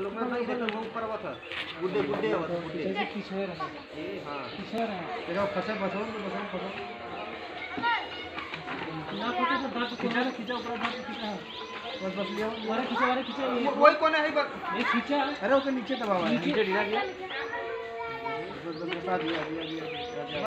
लोग ना नहीं देखो वो ऊपर आवत है गुड्डे गुड्डे आवत गुड्डे किशोर है ए हाँ किशोर है देखो फसे फसो तो फसो फसो ना कुछ तो दांत खींचा ना खींचा ऊपर दांत खींचा बस बस लिया अरे खींचा अरे खींचा ये वही कौन है। बस ये खींचा अरे ओके नीचे दबावा नीचे गिरा दिया बस बस बता दिया दिया दिया